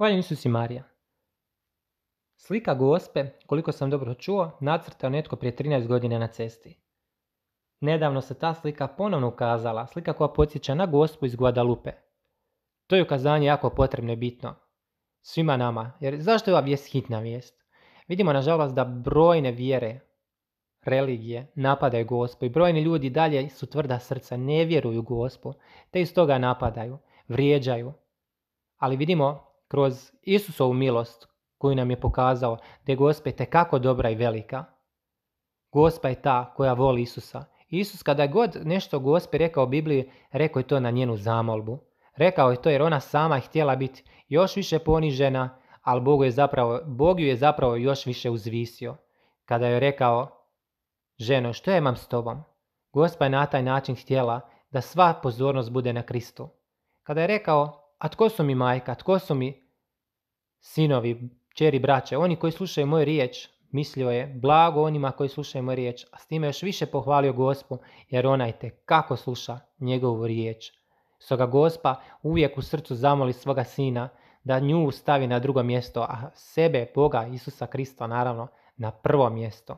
Hvala Isus i Marija. Slika gospe, koliko sam dobro čuo, nacrtao netko prije 13 godina na cesti. Nedavno se ta slika ponovno ukazala, slika koja podsjeća na gospu iz Guadalupe. To je ukazanje jako potrebno i bitno. Svima nama, jer zašto je ova vijest hitna vijest? Vidimo nažalost da brojne vjere, religije napadaju gospu i brojni ljudi dalje su tvrda srca, ne vjeruju gospu, te iz toga napadaju, vrijeđaju. Ali vidimo kroz Isusovu milost koju nam je pokazao da je gospa tekako dobra i velika. Gospa je ta koja voli Isusa. Isus kada je god nešto gospe rekao u Bibliji, rekao je to na njenu zamolbu. Rekao je to jer ona sama je htjela biti još više ponižena, ali Bog, je zapravo, Bog ju je zapravo još više uzvisio. Kada je rekao, ženo, što imam s tobom? Gospa je na taj način htjela da sva pozornost bude na Kristu. Kada je rekao, a tko su mi majka, tko su mi sinovi, čeri braće, oni koji slušaju moju riječ, mislio je, blago onima koji slušaju moju riječ, a s time još više pohvalio gospu, jer ona je kako sluša njegovu riječ. Stoga gospa uvijek u srcu zamoli svoga sina da nju stavi na drugo mjesto, a sebe, Boga, Isusa Krista, naravno, na prvo mjesto.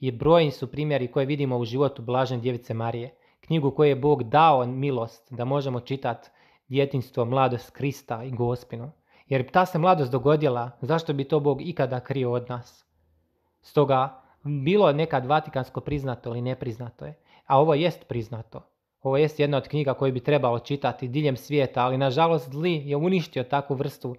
I brojni su primjeri koje vidimo u životu Blažene djevice Marije, knjigu koju je Bog dao milost da možemo čitati djetinstvo, mladost Krista i Gospinu. Jer ta se mladost dogodila, zašto bi to Bog ikada krio od nas? Stoga, bilo nekad vatikansko priznato ili nepriznato je, a ovo jest priznato. Ovo jest jedna od knjiga koju bi trebalo čitati diljem svijeta, ali nažalost zli je uništio takvu vrstu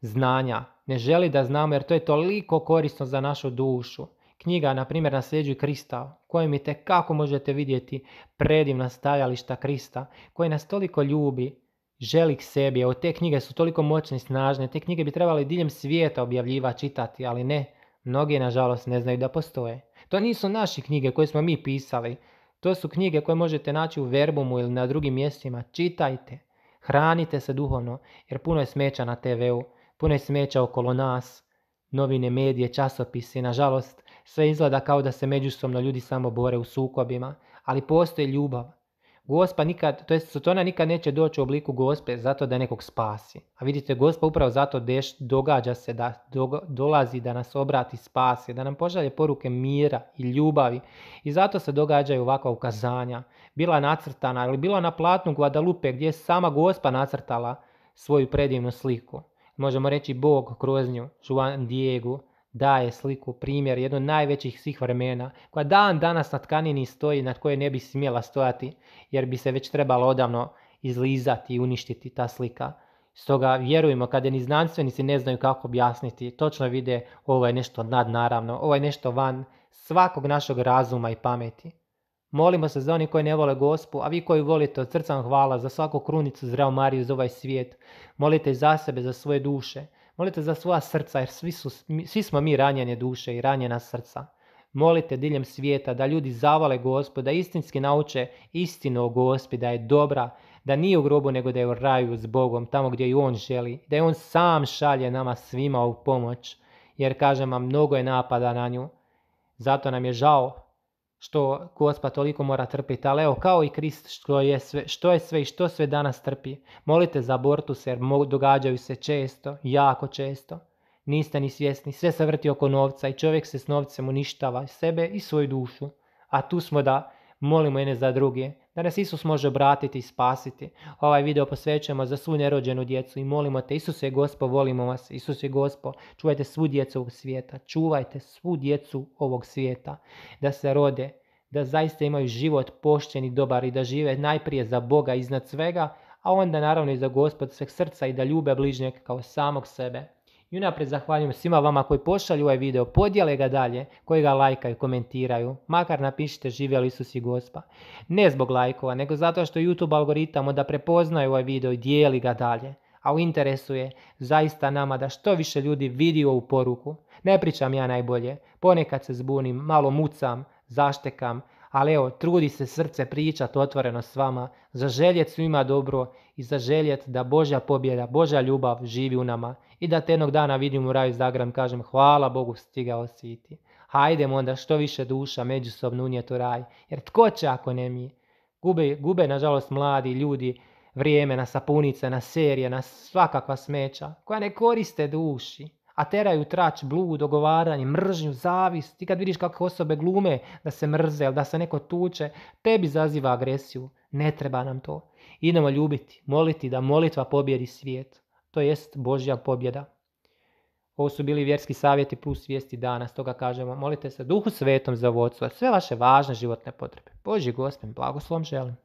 znanja. Ne želi da znamo jer to je toliko korisno za našu dušu. Knjiga, na primjer, nasljeđuju Krista, kojim i kako možete vidjeti predivna stajališta Krista, koji nas toliko ljubi, želi k sebi. Evo, te knjige su toliko moćne i snažne, te knjige bi trebali diljem svijeta objavljiva čitati, ali ne, mnogi nažalost ne znaju da postoje. To nisu naše knjige koje smo mi pisali, to su knjige koje možete naći u Verbumu ili na drugim mjestima. Čitajte, hranite se duhovno, jer puno je smeća na TV-u, puno je smeća okolo nas, novine, medije, časopisi. Nažalost, sve izgleda kao da se međusobno ljudi samo bore u sukobima, ali postoji ljubav. Gospa nikad, to jest Sotona nikad neće doći u obliku gospe zato da nekog spasi. A vidite, gospa upravo zato deš, događa se da dolazi da nas obrati, spasi, da nam pošalje poruke mira i ljubavi. I zato se događaju ovakva ukazanja. Bila nacrtana ili bila na platnu Guadalupe gdje je sama gospa nacrtala svoju predivnu sliku. Možemo reći Bog kroz nju, Juan Diego, daje sliku, primjer, jedno od najvećih svih vremena, koja dan danas na tkanini stoji, nad koje ne bi smjela stojati, jer bi se već trebalo odavno izlizati i uništiti ta slika. Stoga vjerujemo kada ni znanstvenici ne znaju kako objasniti, točno vide ovo je nešto nadnaravno, ovo je nešto van svakog našeg razuma i pameti. Molimo se za oni koji ne vole gospu, a vi koji volite od srca hvala za svaku krunicu zdravu Mariju za ovaj svijet. Molite za sebe, za svoje duše. Molite za svoja srca jer svi, su, svi smo mi ranjene duše i ranjena srca. Molite diljem svijeta da ljudi zavale Gospod, da istinski nauče istinu o Gospi, da je dobra, da nije u grobu nego da je u raju s Bogom, tamo gdje i On želi, da je On sam šalje nama svima u pomoć, jer kažem vam, mnogo je napada na nju. Zato nam je žao što Gospa toliko mora trpiti, ali evo kao i Krist što je sve, što je sve i što sve danas trpi. Molite za abortus jer događaju se često, jako često. Niste ni svjesni, sve se vrti oko novca i čovjek se s novcem uništava sebe i svoju dušu. A tu smo da molimo jedne za druge, da nas Isus može obratiti i spasiti. Ovaj video posvećujemo za svu nerođenu djecu i molimo te, Isuse Gospo, volimo vas, Isuse Gospo, čuvajte svu djecu ovog svijeta, čuvajte svu djecu ovog svijeta, da se rode, da zaista imaju život pošćen i dobar i da žive najprije za Boga iznad svega, a onda naravno i za Gospod sveg srca i da ljube bližnjeg kao samog sebe. I unaprijed zahvaljujem svima vama koji pošalju ovaj video, podijele ga dalje, koji ga lajkaju, komentiraju. Makar napišite živjeli Isus i Gospa. Ne zbog lajkova, nego zato što YouTube algoritam da prepoznaju ovaj video i dijeli ga dalje. A u interesu je zaista nama da što više ljudi vidi ovu poruku. Ne pričam ja najbolje, ponekad se zbunim, malo mucam, zaštekam, ali evo, trudi se srce pričat otvoreno s vama, zaželjet svima dobro i zaželjet da Božja pobjeda, Božja ljubav živi u nama i da te jednog dana vidim u raju Zagram, kažem hvala Bogu stigao si ti. Hajdemo onda što više duša međusobno unijeti u raj, jer tko će ako ne mi? Gube, gube nažalost mladi ljudi vrijeme na sapunice, na serije, na svakakva smeća, koja ne koriste duši, a teraju trać, blud, dogovaranje, mržnju, zavist. Ti kad vidiš kako osobe glume da se mrze ili da se neko tuče, tebi zaziva agresiju. Ne treba nam to. Idemo ljubiti, moliti da molitva pobjedi svijet. To jest Božja pobjeda. Ovo su bili vjerski savjeti plus vijesti dana, stoga kažemo molite se duhu svetom za vodstvo, sve vaše važne životne potrebe. Boži gospod, blagoslovom želim.